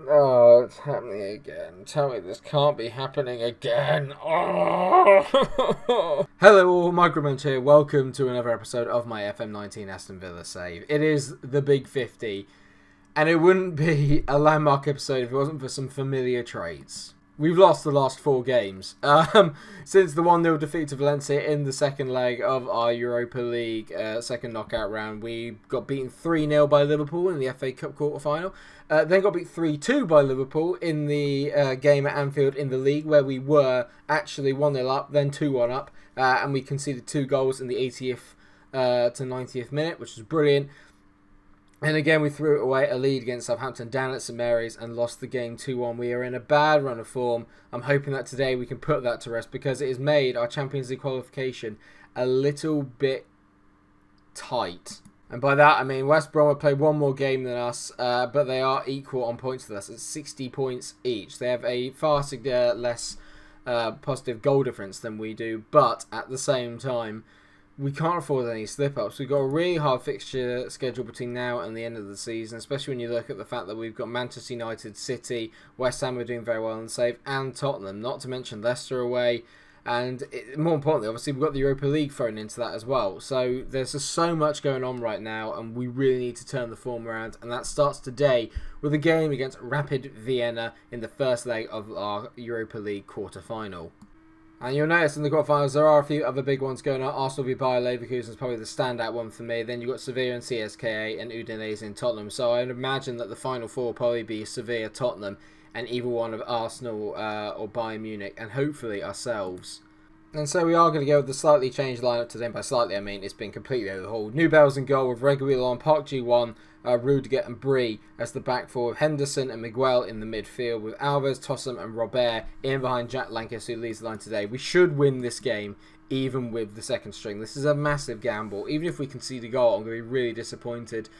Oh, it's happening again. Tell me this can't be happening again. Oh. Hello, all. MikeRo Munch here. Welcome to another episode of my FM19 Aston Villa save. It is the Big 50, and it wouldn't be a landmark episode if it wasn't for some familiar traits. We've lost the last four games um, since the 1 0 defeat to Valencia in the second leg of our Europa League uh, second knockout round. We got beaten 3 0 by Liverpool in the FA Cup quarter final. Uh, then got beat 3 2 by Liverpool in the uh, game at Anfield in the league, where we were actually 1 0 up, then 2 1 up, uh, and we conceded two goals in the 80th uh, to 90th minute, which was brilliant. And again, we threw away a lead against Southampton down at St Mary's and lost the game 2 1. We are in a bad run of form. I'm hoping that today we can put that to rest because it has made our Champions League qualification a little bit tight. And by that, I mean West Brom have played one more game than us, uh, but they are equal on points with us at 60 points each. They have a far uh, less uh, positive goal difference than we do, but at the same time, we can't afford any slip ups. We've got a really hard fixture schedule between now and the end of the season, especially when you look at the fact that we've got Manchester United, City, West Ham are doing very well the save, and Tottenham, not to mention Leicester away. And it, more importantly, obviously, we've got the Europa League thrown into that as well. So there's just so much going on right now, and we really need to turn the form around. And that starts today with a game against Rapid Vienna in the first leg of our Europa League quarter final. And you'll notice in the quarterfinals there are a few other big ones going on. Arsenal v Bayer Leverkusen is probably the standout one for me. Then you've got Sevilla and CSKA and Udinese in Tottenham. So I'd imagine that the final four will probably be Sevilla, Tottenham, and either one of Arsenal uh, or Bayern Munich, and hopefully ourselves. And so we are going to go with the slightly changed lineup today. By slightly, I mean it's been completely overhauled. Nubel's and goal with Reguilon, Park Ji Won, uh, Rudiger and Brie as the back four, Henderson and Miguel in the midfield, with Alves, Tossum and Robert in behind Jack Lancaster, who leads the line today. We should win this game, even with the second string. This is a massive gamble. Even if we concede a goal, I'm going to be really disappointed.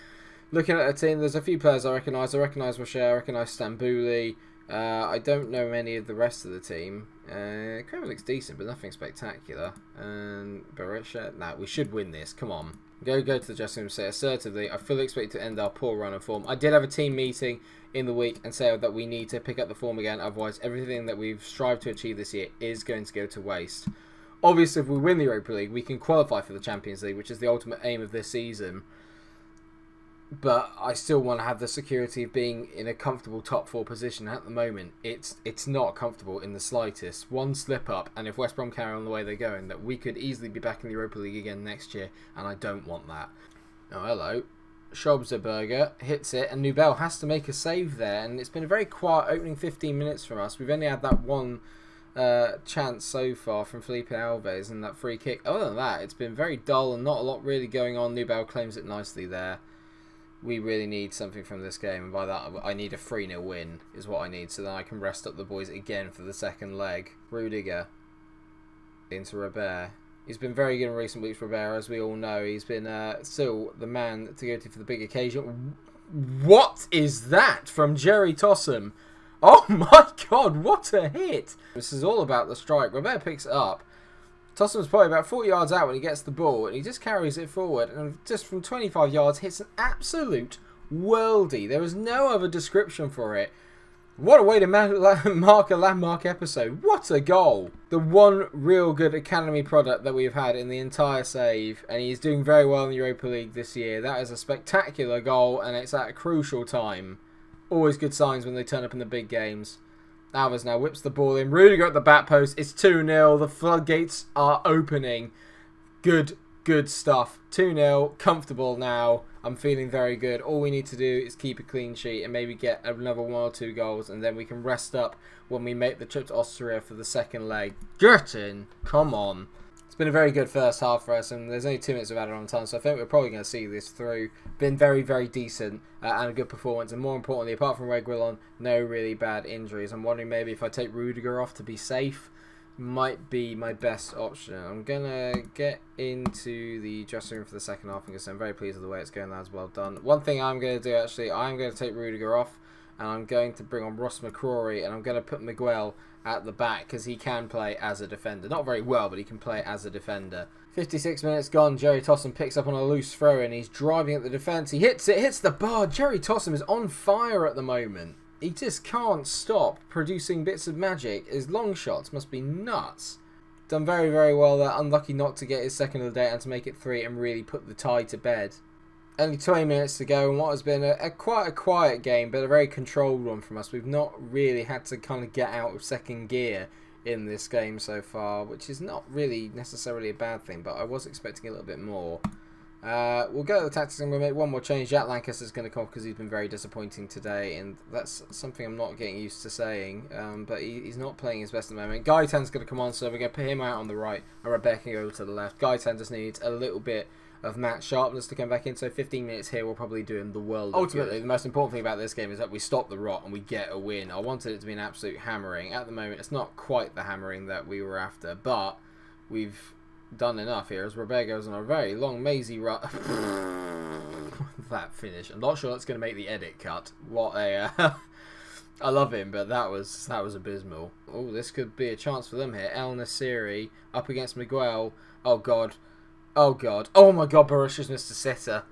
Looking at the team, there's a few players I recognise. I recognise Rocher, I recognise Stambouli. Uh, I don't know any of the rest of the team. Uh, looks decent, but nothing spectacular. And Berisha, nah, we should win this. Come on. Go go to the dressing room say assertively, I fully expect to end our poor run of form. I did have a team meeting in the week and say that we need to pick up the form again, otherwise everything that we've strived to achieve this year is going to go to waste. Obviously, if we win the Europa League, we can qualify for the Champions League, which is the ultimate aim of this season but I still want to have the security of being in a comfortable top four position. At the moment, it's it's not comfortable in the slightest. One slip up, and if West Brom carry on the way they're going, that we could easily be back in the Europa League again next year, and I don't want that. Oh, hello. Schobesberger hits it, and Nubel has to make a save there, and it's been a very quiet opening 15 minutes from us. We've only had that one uh, chance so far from Felipe Alves and that free kick. Other than that, it's been very dull and not a lot really going on. Nubel claims it nicely there we really need something from this game, and by that I need a 3 0 win, is what I need, so then I can rest up the boys again for the second leg. Rudiger into Robert. He's been very good in recent weeks, Robert, as we all know. He's been uh, still the man to go to for the big occasion. What is that from Jerry Tossum? Oh my god, what a hit! This is all about the strike. Robert picks it up Tossum's probably about 40 yards out when he gets the ball, and he just carries it forward, and just from 25 yards hits an absolute worldie. There is no other description for it. What a way to mark a landmark episode. What a goal. The one real good academy product that we've had in the entire save, and he's doing very well in the Europa League this year. That is a spectacular goal, and it's at a crucial time. Always good signs when they turn up in the big games. Alves now whips the ball in. Rudiger at the back post. It's 2 0. The floodgates are opening. Good, good stuff. 2 0. Comfortable now. I'm feeling very good. All we need to do is keep a clean sheet and maybe get another one or two goals, and then we can rest up when we make the trip to Austria for the second leg. Get in. Come on. Been a very good first half for us, and there's only two minutes of added on time, so I think we're probably going to see this through. Been very, very decent uh, and a good performance, and more importantly, apart from Reguilon, no really bad injuries. I'm wondering maybe if I take Rudiger off to be safe, might be my best option. I'm going to get into the dressing room for the second half because I'm very pleased with the way it's going, lads. Well done. One thing I'm going to do, actually, I'm going to take Rudiger off, and I'm going to bring on Ross McCrory, and I'm going to put Miguel at the back because he can play as a defender. Not very well, but he can play as a defender. 56 minutes gone. Jerry Tossum picks up on a loose throw and he's driving at the defence. He hits it, hits the bar. Jerry Tossum is on fire at the moment. he just can't stop producing bits of magic. His long shots must be nuts. Done very, very well there. Unlucky not to get his second of the day and to make it three and really put the tie to bed. Only 20 minutes to go, and what has been a, a, quite a quiet game, but a very controlled one from us. We've not really had to kind of get out of second gear in this game so far, which is not really necessarily a bad thing, but I was expecting a little bit more. Uh, we'll go to the tactics and we'll make one more change. Jack Lancaster's going to come because he's been very disappointing today, and that's something I'm not getting used to saying. Um, but he, he's not playing his best at the moment. Gaitan's going to come on, so we're going to put him out on the right, and Rebecca go to the left. Gaitan just needs a little bit of Matt sharpness to come back in. So 15 minutes here will probably do him the world. Ultimately, the most important thing about this game is that we stop the rot and we get a win. I wanted it to be an absolute hammering. At the moment, it's not quite the hammering that we were after, but we've done enough here as Robert goes on a very long mazy run. that finish. I'm not sure that's going to make the edit cut. What a. Uh, I love him, but that was that was abysmal. Oh, this could be a chance for them here. El Nasiri up against Miguel. Oh God, oh God, oh my God! Berisha missed a sitter.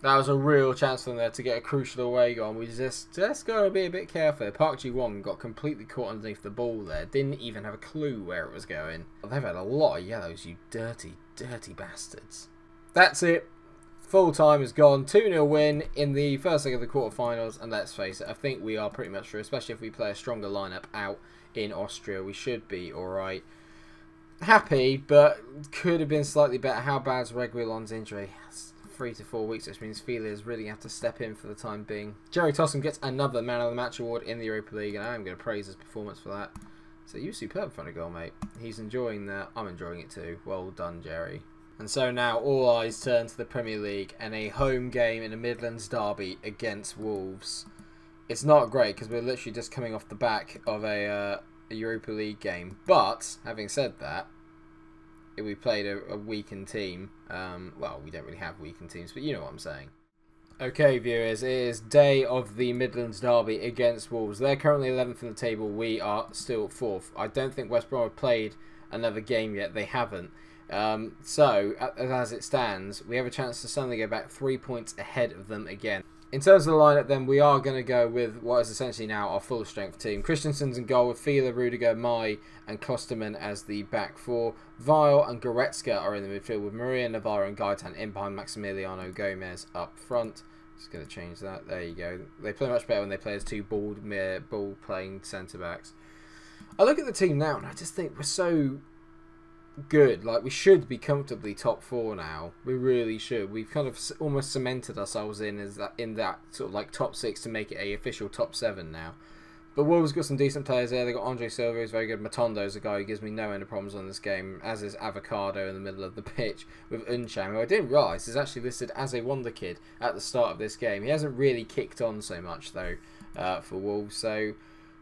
That was a real chance for them there to get a crucial away goal. We just just got to be a bit careful. Park Ji Won got completely caught underneath the ball there. Didn't even have a clue where it was going. They've had a lot of yellows, you dirty, dirty bastards. That's it. Full time is gone. 2 0 win in the first leg of the quarterfinals. And let's face it, I think we are pretty much through, especially if we play a stronger lineup out in Austria. We should be alright. Happy, but could have been slightly better. How bad's Reguilon's injury? three to four weeks, which means Felias really have to step in for the time being. Jerry Tossum gets another Man of the Match award in the Europa League, and I am going to praise his performance for that. So you superb front of goal, mate. He's enjoying that. I'm enjoying it too. Well done, Jerry. And so now all eyes turn to the Premier League and a home game in a Midlands derby against Wolves. It's not great because we're literally just coming off the back of a, uh, a Europa League game. But having said that, we played a, a weakened team. Um, well, we don't really have weakened teams, but you know what I'm saying. Okay, viewers, it is day of the Midlands Derby against Wolves. They're currently 11th in the table. We are still 4th. I don't think West Brom have played another game yet. They haven't. Um, so, as it stands, we have a chance to suddenly go back three points ahead of them again. In terms of the lineup, then we are going to go with what is essentially now our full strength team. Christensen's in goal with Fila, Rudiger, Mai, and Klostermann as the back four. Vile and Goretzka are in the midfield with Maria Navarro and Gaitan in behind Maximiliano Gomez up front. Just going to change that. There you go. They play much better when they play as two ball, ball playing centre backs. I look at the team now and I just think we're so good. Like we should be comfortably top four now. We really should. We've kind of almost cemented ourselves in as that in that sort of like top six to make it a official top seven now. But Wolves got some decent players there. They got Andre Silva, who's very good. Matondo is a guy who gives me no end of problems on this game, as is Avocado in the middle of the pitch with Uncham, who I didn't realise is actually listed as a wonder kid at the start of this game. He hasn't really kicked on so much though uh, for Wolves, so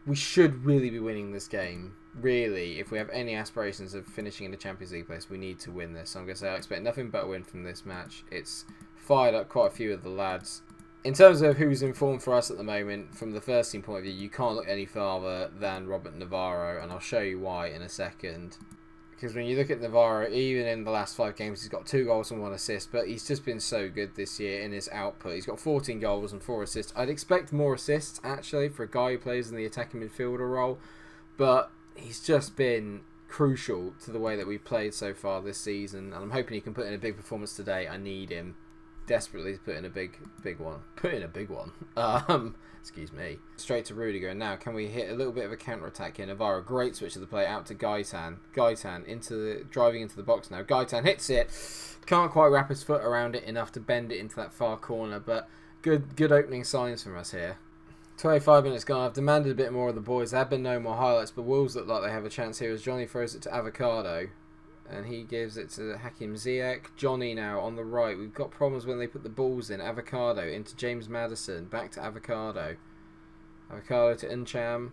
we should really be winning this game really, if we have any aspirations of finishing in the Champions League place, we need to win this. So I'm going to say I expect nothing but a win from this match. It's fired up quite a few of the lads. In terms of who's in form for us at the moment, from the first team point of view, you can't look any farther than Robert Navarro, and I'll show you why in a second. Because when you look at Navarro, even in the last five games, he's got two goals and one assist, but he's just been so good this year in his output. He's got 14 goals and four assists. I'd expect more assists, actually, for a guy who plays in the attacking midfielder role, but he's just been crucial to the way that we've played so far this season, and I'm hoping he can put in a big performance today. I need him desperately to put in a big, big one. Put in a big one. Um, excuse me. Straight to Rudiger. Now, can we hit a little bit of a counter attack here? Navarro, great switch of the play out to Gaitan. Gaitan into the driving into the box now. Gaitan hits it. Can't quite wrap his foot around it enough to bend it into that far corner, but good, good opening signs from us here. 25 minutes gone. I've demanded a bit more of the boys. There have been no more highlights, but Wolves look like they have a chance here as Johnny throws it to Avocado. And he gives it to Hakim Ziyech. Johnny now on the right. We've got problems when they put the balls in. Avocado into James Maddison. Back to Avocado. Avocado to Uncham.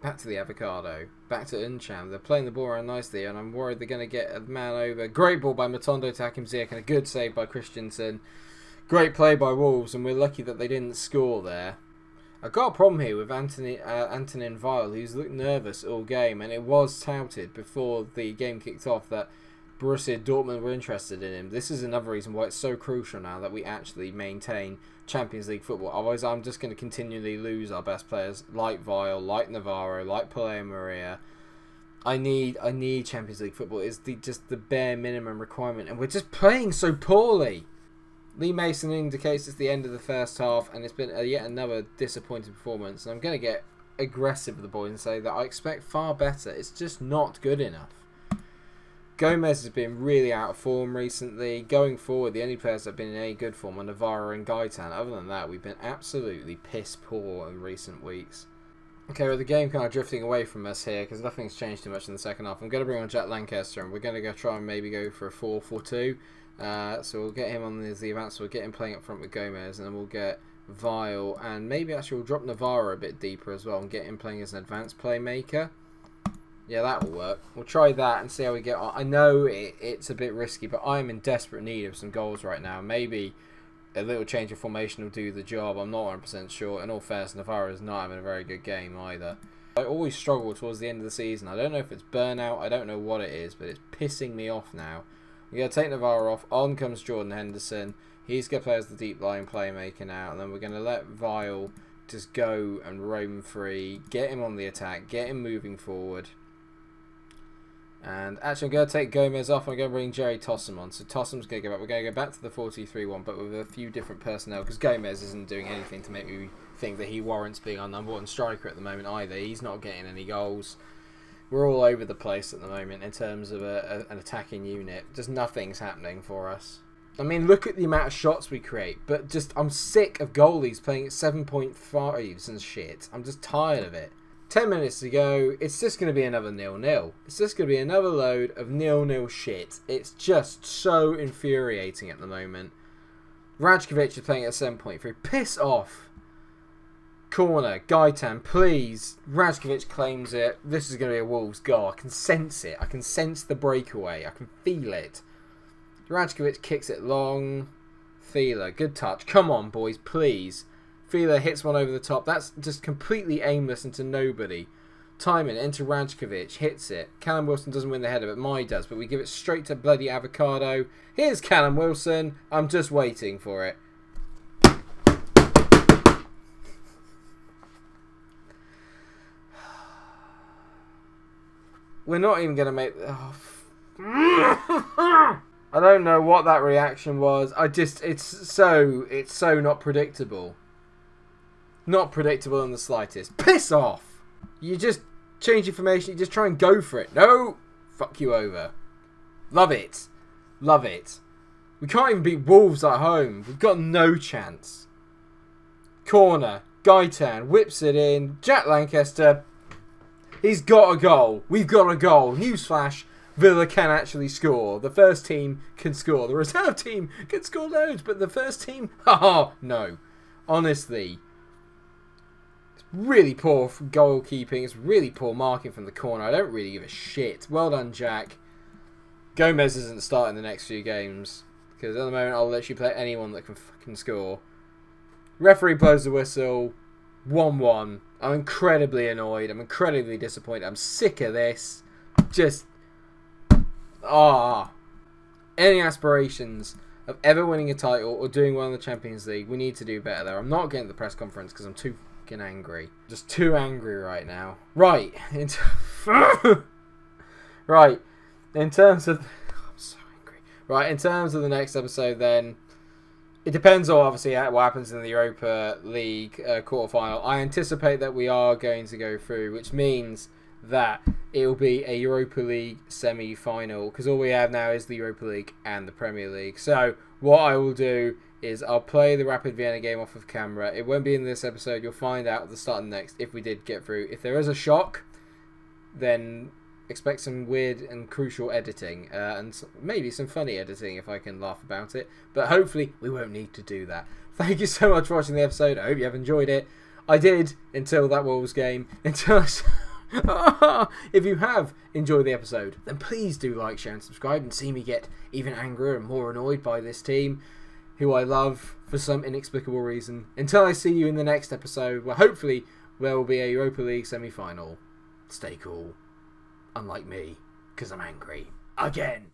Back to the Avocado. Back to Uncham. They're playing the ball around nicely, and I'm worried they're going to get a man over. Great ball by Matondo to Hakim Ziyech, and a good save by Christensen. Great play by Wolves, and we're lucky that they didn't score there. I've got a problem here with Anthony uh, Antonin Vile, who's looked nervous all game, and it was touted before the game kicked off that Borussia Dortmund were interested in him. This is another reason why it's so crucial now that we actually maintain Champions League football. Otherwise, I'm just going to continually lose our best players like Vile, like Navarro, like Pele Maria. I need I need Champions League football. It's the just the bare minimum requirement, and we're just playing so poorly. Lee Mason indicates it's the end of the first half, and it's been a, yet another disappointing performance. And I'm going to get aggressive with the boys and say that I expect far better. It's just not good enough. Gomez has been really out of form recently. Going forward, the only players that have been in any good form are Navarro and Gaitan. Other than that, we've been absolutely piss poor in recent weeks. Okay, well, the game kind of drifting away from us here because nothing's changed too much in the second half. I'm going to bring on Jack Lancaster and we're going to go try and maybe go for a 4 4 2. Uh, so we'll get him on the, the advance. So we'll get him playing up front with Gomez and then we'll get Vile and maybe actually we'll drop Navarro a bit deeper as well and get him playing as an advanced playmaker. Yeah, that will work. We'll try that and see how we get on. I know it, it's a bit risky, but I'm in desperate need of some goals right now. Maybe a little change of formation will do the job. I'm not 100% sure. In all fairness, Navarro is not having a very good game either. I always struggle towards the end of the season. I don't know if it's burnout. I don't know what it is, but it's pissing me off now. We're to take Navarro off. On comes Jordan Henderson. He's to play as the deep line playmaker now. And then we're going to let Vile just go and roam free. Get him on the attack. Get him moving forward. And actually, I'm going to take Gomez off. I'm going to bring Jerry Tossum on. So Tossum's going to go back. We're going to go back to the 4-2-3-1, but with a few different personnel. Because Gomez isn't doing anything to make me think that he warrants being our number one striker at the moment either. He's not getting any goals. We're all over the place at the moment in terms of a, a, an attacking unit. Just nothing's happening for us. I mean, look at the amount of shots we create. But just, I'm sick of goalies playing at 7.5s and shit. I'm just tired of it. 10 minutes to go. It's just going to be another nil-nil. It's just going to be another load of nil-nil shit. It's just so infuriating at the moment. Rajkovic is playing at 7.3. Piss off. Corner. Gaitan, please. Rajkovic claims it. This is going to be a Wolves goal. I can sense it. I can sense the breakaway. I can feel it. Rajkovic kicks it long. Thieler, good touch. Come on, boys, please. Fila hits one over the top. That's just completely aimless into nobody. Timing into Rajkovic, hits it. Callum Wilson doesn't win the header, but Mai does. But we give it straight to bloody Avocado. Here's Callum Wilson. I'm just waiting for it. We're not even going to make... Oh, I don't know what that reaction was. I just... It's so... It's so not predictable. Not predictable in the slightest. Piss off! You just change information, you just try and go for it. No! Fuck you over. Love it. Love it. We can't even beat Wolves at home. We've got no chance. Corner. Gaitan whips it in. Jack Lancaster. He's got a goal. We've got a goal. Newsflash. Villa can actually score. The first team can score. The reserve team can score loads, but the first team, haha, no. Honestly, it's Really poor goalkeeping. It's really poor marking from the corner. I don't really give a shit. Well done, Jack. Gomez isn't starting the next few games. Because at the moment, I'll let you play anyone that can fucking score. Referee blows the whistle. 1-1. I'm incredibly annoyed. I'm incredibly disappointed. I'm sick of this. Just... Ah. Any aspirations of ever winning a title or doing well in the Champions League, we need to do better there. I'm not getting to the press conference because I'm too fucking angry. Just too angry right now. Right. In right. In terms of... I'm so angry. Right, in terms of the next episode then... It depends on obviously what happens in the Europa League uh, quarterfinal. I anticipate that we are going to go through, which means that it will be a Europa League semi-final because all we have now is the Europa League and the Premier League. So what I will do is I'll play the Rapid Vienna game off of camera. It won't be in this episode. You'll find out at the start of next if we did get through. If there is a shock, then expect some weird and crucial editing uh, and maybe some funny editing if I can laugh about it. But hopefully we won't need to do that. Thank you so much for watching the episode. I hope you have enjoyed it. I did until that Wolves game. Until if you have enjoyed the episode, then please do like, share, and subscribe and see me get even angrier and more annoyed by this team who I love for some inexplicable reason. Until I see you in the next episode, where hopefully there will be a Europa League semi final. Stay cool. Unlike me, because I'm angry. Again.